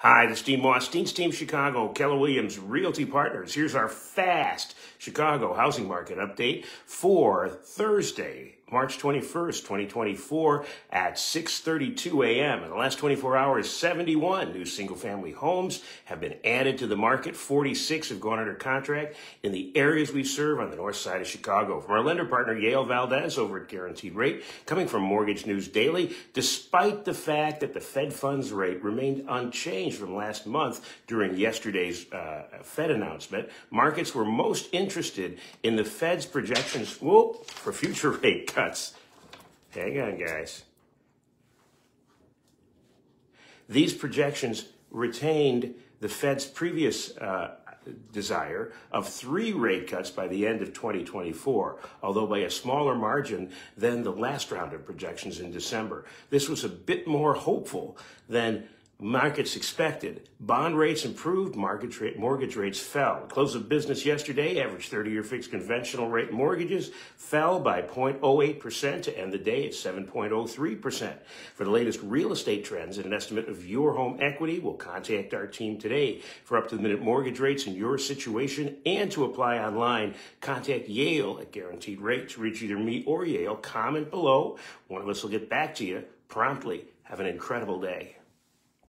Hi, this is Dean Moss, Dean's Team Chicago, Keller Williams Realty Partners. Here's our fast Chicago housing market update for Thursday, March 21st, 2024 at 6:32 a.m. In the last 24 hours, 71 new single-family homes have been added to the market. 46 have gone under contract in the areas we serve on the north side of Chicago. From our lender partner Yale Valdez over at Guaranteed Rate, coming from Mortgage News Daily, despite the fact that the Fed funds rate remained unchanged from last month during yesterday's uh, Fed announcement, markets were most interested in the Fed's projections whoop, for future rate cuts. Hang on, guys. These projections retained the Fed's previous uh, desire of three rate cuts by the end of 2024, although by a smaller margin than the last round of projections in December. This was a bit more hopeful than Markets expected. Bond rates improved, rate, mortgage rates fell. Close of business yesterday, average 30 year fixed conventional rate mortgages fell by 0.08% to end the day at 7.03%. For the latest real estate trends and an estimate of your home equity, we'll contact our team today. For up to the minute mortgage rates in your situation and to apply online, contact Yale at Guaranteed Rate. To reach either me or Yale, comment below. One of us will get back to you promptly. Have an incredible day.